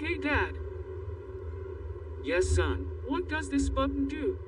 Hey, Dad. Yes, son. What does this button do?